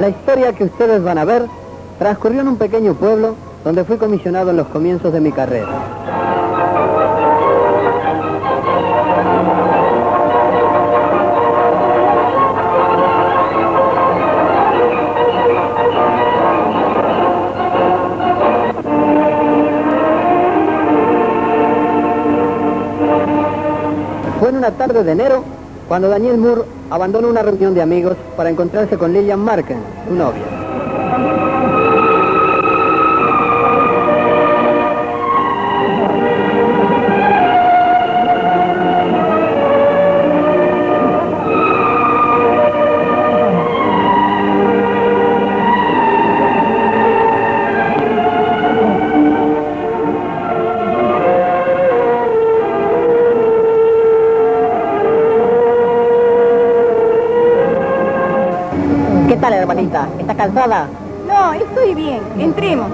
La historia que ustedes van a ver transcurrió en un pequeño pueblo donde fui comisionado en los comienzos de mi carrera. Fue en una tarde de enero cuando Daniel Moore abandonó una reunión de amigos para encontrarse con Lillian Marken, su novia. Tal, hermanita? ¿Está cansada? No, estoy bien. Entremos.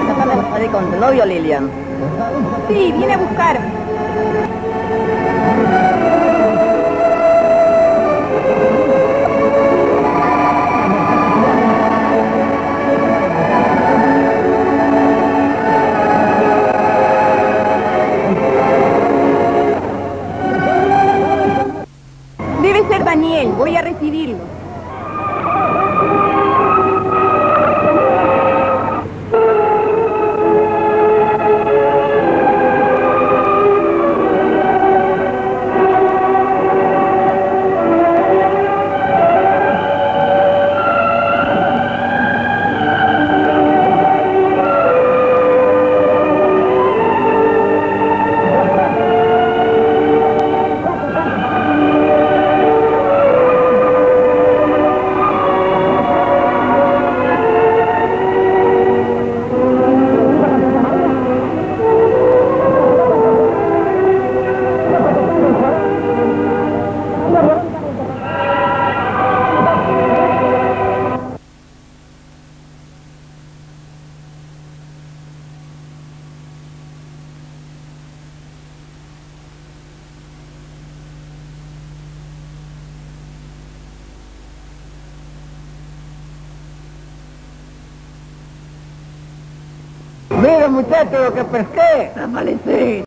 ¿Esta tarde vas a salir con novio, Lilian? Sí, viene a buscarme. Muchacho, lo que pesqué. Amanecí.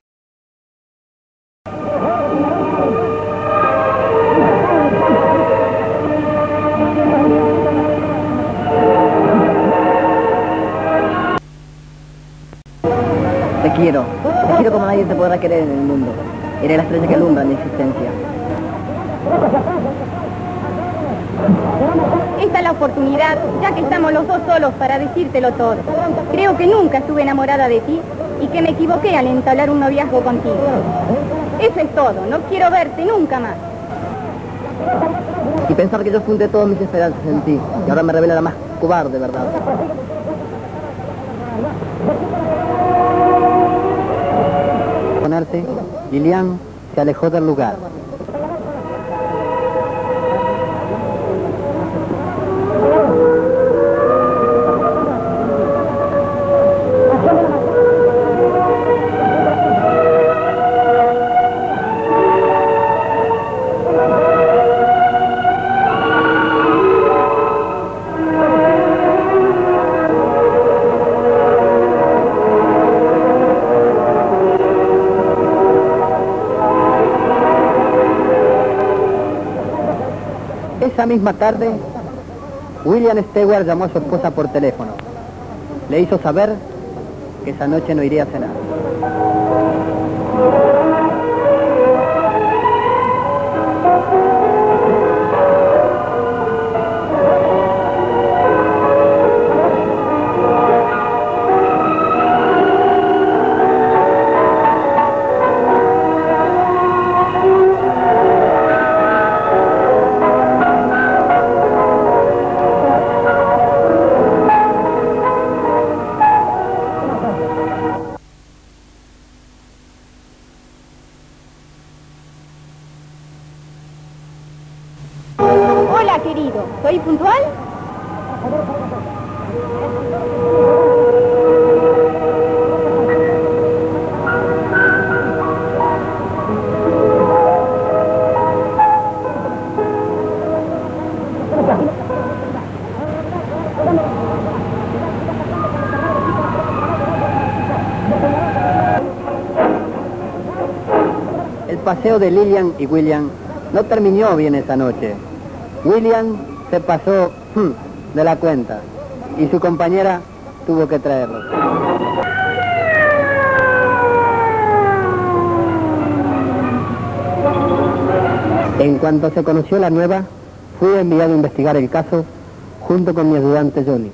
Te quiero. Te quiero como nadie te podrá querer en el mundo. Eres la estrella que alumbra mi existencia. La oportunidad, ya que estamos los dos solos para decírtelo todo. Creo que nunca estuve enamorada de ti y que me equivoqué al entablar un noviazgo contigo. Eso es todo, no quiero verte nunca más. Y pensar que yo fundé todas mis esperanzas en ti. Y ahora me revela la más cobarde, ¿verdad? Ponerse, Lilian se alejó del lugar. Esa misma tarde, William Stewart llamó a su esposa por teléfono. Le hizo saber que esa noche no iría a cenar. Hola, querido. ¿Soy puntual? El paseo de Lillian y William no terminó bien esa noche. William se pasó hmm, de la cuenta y su compañera tuvo que traerlo. En cuanto se conoció la nueva, fui enviado a investigar el caso junto con mi ayudante Johnny.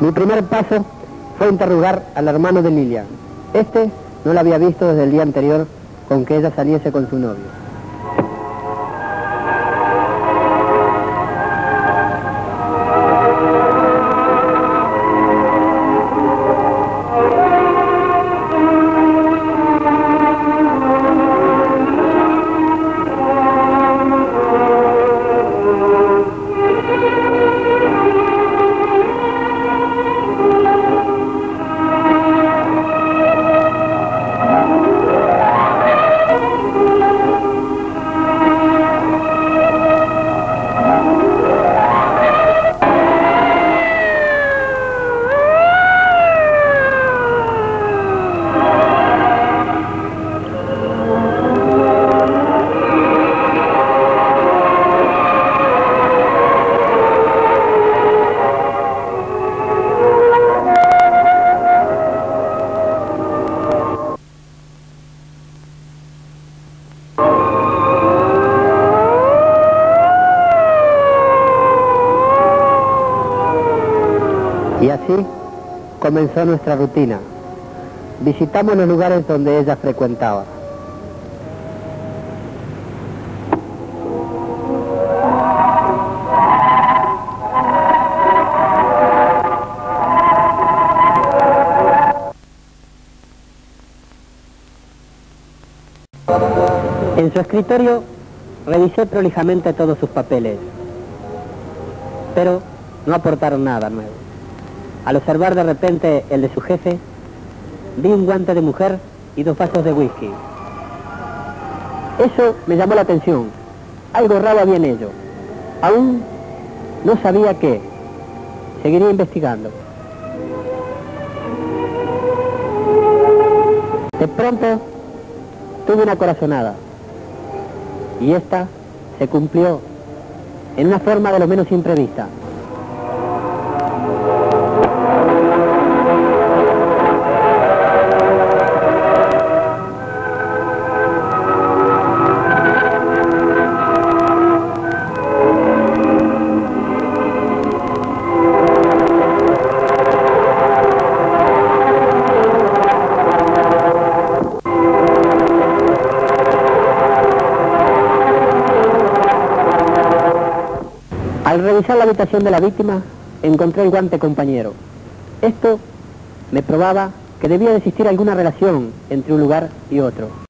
Mi primer paso fue interrogar al hermano de Lilian. Este no la había visto desde el día anterior con que ella saliese con su novio. Y así comenzó nuestra rutina. Visitamos los lugares donde ella frecuentaba. En su escritorio revisé prolijamente todos sus papeles, pero no aportaron nada nuevo. Al observar de repente el de su jefe, vi un guante de mujer y dos vasos de whisky. Eso me llamó la atención. Algo raro había en ello. Aún no sabía qué. Seguiría investigando. De pronto tuve una corazonada. Y esta se cumplió en una forma de lo menos imprevista. Al revisar la habitación de la víctima, encontré el guante compañero. Esto me probaba que debía de existir alguna relación entre un lugar y otro.